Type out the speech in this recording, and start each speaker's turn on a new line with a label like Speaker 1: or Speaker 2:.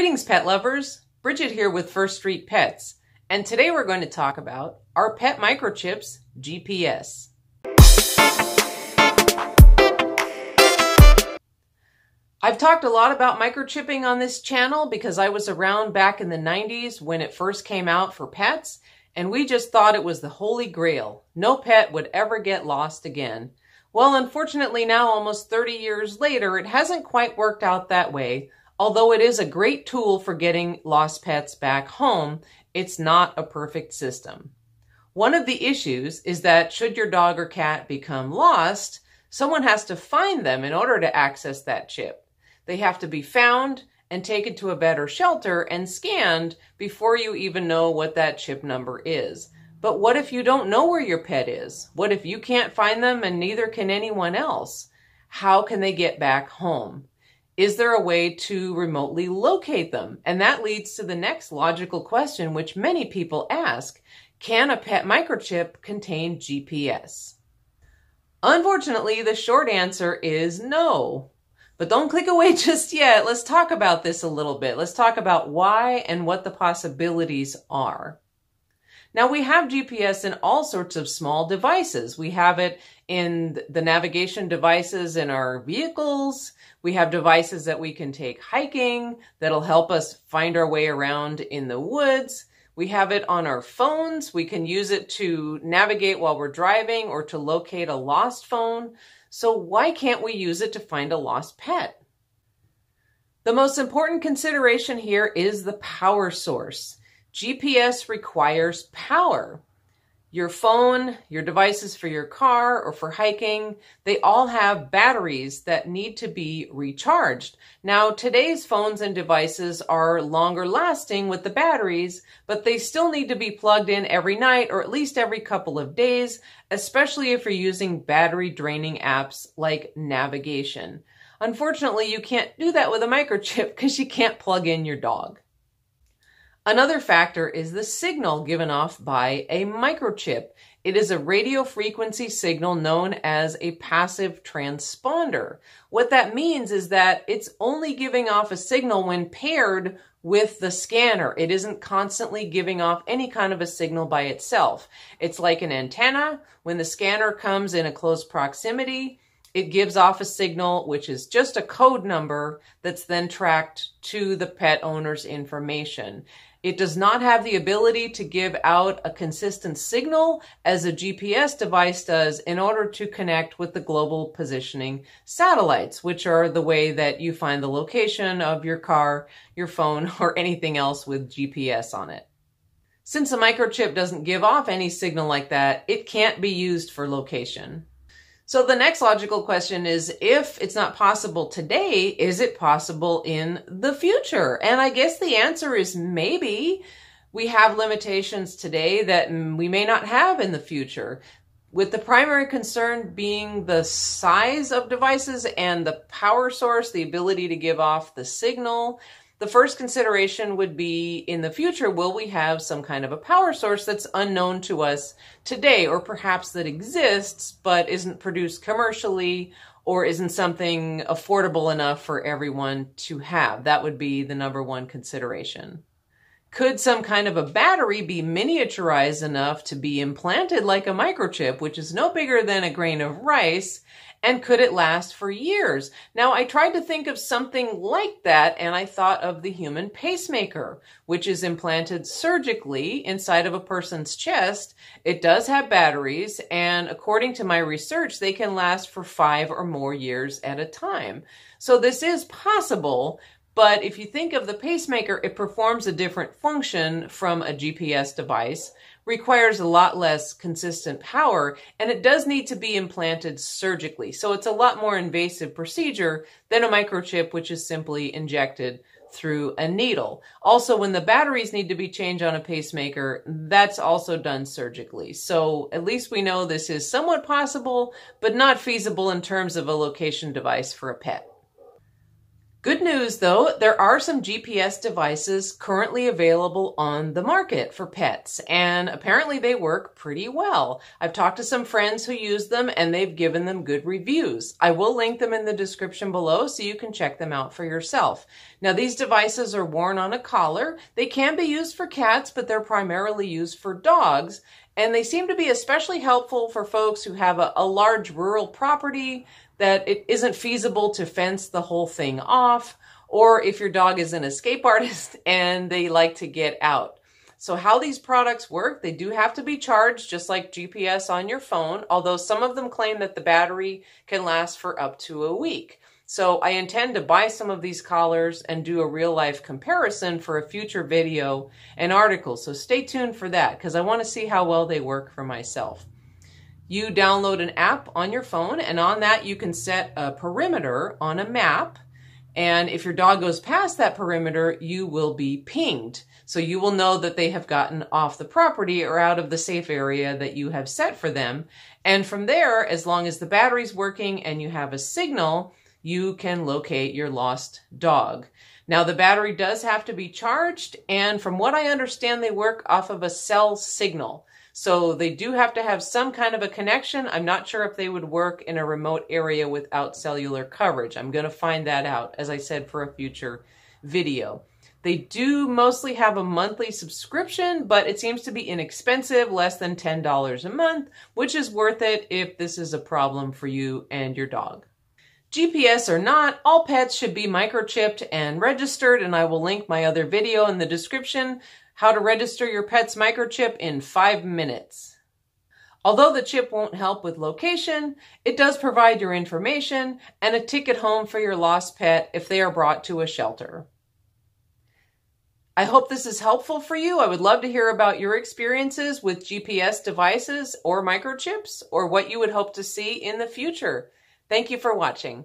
Speaker 1: Greetings, pet lovers. Bridget here with First Street Pets. And today we're going to talk about are pet microchips GPS. I've talked a lot about microchipping on this channel because I was around back in the 90s when it first came out for pets, and we just thought it was the holy grail. No pet would ever get lost again. Well, unfortunately now, almost 30 years later, it hasn't quite worked out that way. Although it is a great tool for getting lost pets back home, it's not a perfect system. One of the issues is that should your dog or cat become lost, someone has to find them in order to access that chip. They have to be found and taken to a better shelter and scanned before you even know what that chip number is. But what if you don't know where your pet is? What if you can't find them and neither can anyone else? How can they get back home? Is there a way to remotely locate them? And that leads to the next logical question, which many people ask. Can a pet microchip contain GPS? Unfortunately, the short answer is no. But don't click away just yet. Let's talk about this a little bit. Let's talk about why and what the possibilities are. Now we have GPS in all sorts of small devices. We have it in the navigation devices in our vehicles. We have devices that we can take hiking that'll help us find our way around in the woods. We have it on our phones. We can use it to navigate while we're driving or to locate a lost phone. So why can't we use it to find a lost pet? The most important consideration here is the power source. GPS requires power. Your phone, your devices for your car or for hiking, they all have batteries that need to be recharged. Now, today's phones and devices are longer lasting with the batteries, but they still need to be plugged in every night or at least every couple of days, especially if you're using battery draining apps like navigation. Unfortunately, you can't do that with a microchip because you can't plug in your dog. Another factor is the signal given off by a microchip. It is a radio frequency signal known as a passive transponder. What that means is that it's only giving off a signal when paired with the scanner. It isn't constantly giving off any kind of a signal by itself. It's like an antenna. When the scanner comes in a close proximity, it gives off a signal, which is just a code number that's then tracked to the pet owner's information. It does not have the ability to give out a consistent signal as a GPS device does in order to connect with the global positioning satellites, which are the way that you find the location of your car, your phone, or anything else with GPS on it. Since a microchip doesn't give off any signal like that, it can't be used for location. So the next logical question is if it's not possible today, is it possible in the future? And I guess the answer is maybe. We have limitations today that we may not have in the future. With the primary concern being the size of devices and the power source, the ability to give off the signal, the first consideration would be in the future, will we have some kind of a power source that's unknown to us today, or perhaps that exists but isn't produced commercially or isn't something affordable enough for everyone to have? That would be the number one consideration. Could some kind of a battery be miniaturized enough to be implanted like a microchip, which is no bigger than a grain of rice, and could it last for years? Now, I tried to think of something like that, and I thought of the human pacemaker, which is implanted surgically inside of a person's chest. It does have batteries, and according to my research, they can last for five or more years at a time. So this is possible, but if you think of the pacemaker, it performs a different function from a GPS device requires a lot less consistent power and it does need to be implanted surgically. So it's a lot more invasive procedure than a microchip, which is simply injected through a needle. Also, when the batteries need to be changed on a pacemaker, that's also done surgically. So at least we know this is somewhat possible, but not feasible in terms of a location device for a pet. Good news though, there are some GPS devices currently available on the market for pets, and apparently they work pretty well. I've talked to some friends who use them and they've given them good reviews. I will link them in the description below so you can check them out for yourself. Now, these devices are worn on a collar. They can be used for cats, but they're primarily used for dogs. And they seem to be especially helpful for folks who have a, a large rural property that it isn't feasible to fence the whole thing off, or if your dog is an escape artist and they like to get out. So how these products work, they do have to be charged just like GPS on your phone, although some of them claim that the battery can last for up to a week. So I intend to buy some of these collars and do a real life comparison for a future video and article. So stay tuned for that because I want to see how well they work for myself you download an app on your phone, and on that, you can set a perimeter on a map. And if your dog goes past that perimeter, you will be pinged. So you will know that they have gotten off the property or out of the safe area that you have set for them. And from there, as long as the battery's working and you have a signal, you can locate your lost dog. Now, the battery does have to be charged, and from what I understand, they work off of a cell signal. So they do have to have some kind of a connection. I'm not sure if they would work in a remote area without cellular coverage. I'm going to find that out, as I said, for a future video. They do mostly have a monthly subscription, but it seems to be inexpensive, less than $10 a month, which is worth it if this is a problem for you and your dog. GPS or not, all pets should be microchipped and registered, and I will link my other video in the description how to register your pet's microchip in five minutes. Although the chip won't help with location, it does provide your information and a ticket home for your lost pet if they are brought to a shelter. I hope this is helpful for you. I would love to hear about your experiences with GPS devices or microchips or what you would hope to see in the future. Thank you for watching.